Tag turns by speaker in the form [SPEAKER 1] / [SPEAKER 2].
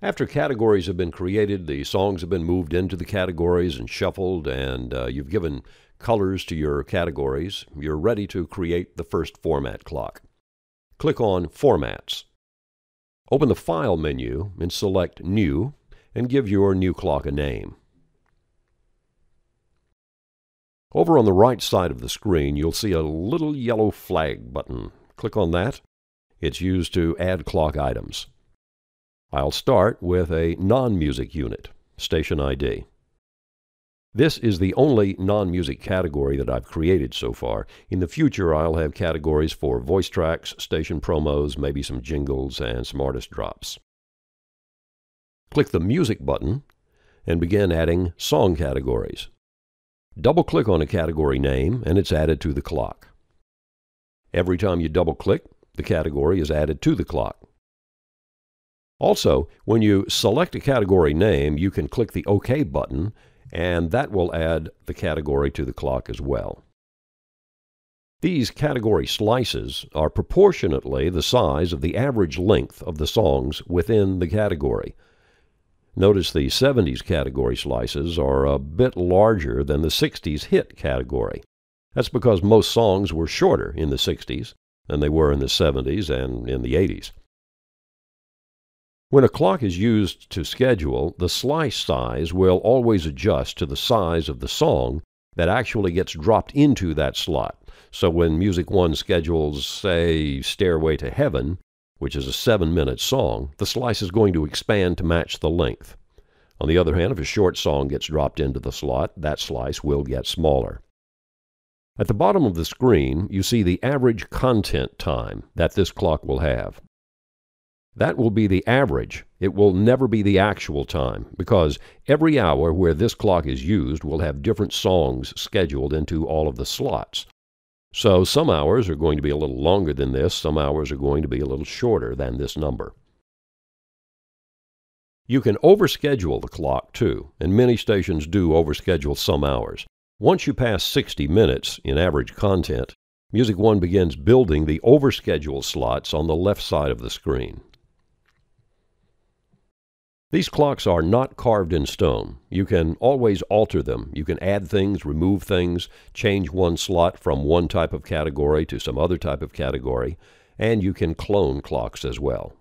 [SPEAKER 1] After categories have been created, the songs have been moved into the categories and shuffled, and uh, you've given colors to your categories, you're ready to create the first format clock. Click on Formats. Open the File menu and select New and give your new clock a name. Over on the right side of the screen, you'll see a little yellow flag button. Click on that. It's used to add clock items. I'll start with a non-music unit, station ID. This is the only non-music category that I've created so far. In the future, I'll have categories for voice tracks, station promos, maybe some jingles, and some artist drops. Click the Music button and begin adding song categories. Double-click on a category name and it's added to the clock. Every time you double-click, the category is added to the clock. Also, when you select a category name, you can click the OK button, and that will add the category to the clock as well. These category slices are proportionately the size of the average length of the songs within the category. Notice the 70s category slices are a bit larger than the 60s hit category. That's because most songs were shorter in the 60s than they were in the 70s and in the 80s. When a clock is used to schedule, the slice size will always adjust to the size of the song that actually gets dropped into that slot. So when Music One schedules, say, Stairway to Heaven, which is a seven minute song, the slice is going to expand to match the length. On the other hand, if a short song gets dropped into the slot, that slice will get smaller. At the bottom of the screen, you see the average content time that this clock will have. That will be the average. It will never be the actual time because every hour where this clock is used will have different songs scheduled into all of the slots. So some hours are going to be a little longer than this, some hours are going to be a little shorter than this number. You can overschedule the clock too, and many stations do overschedule some hours. Once you pass 60 minutes in average content, Music One begins building the overschedule slots on the left side of the screen. These clocks are not carved in stone. You can always alter them. You can add things, remove things, change one slot from one type of category to some other type of category, and you can clone clocks as well.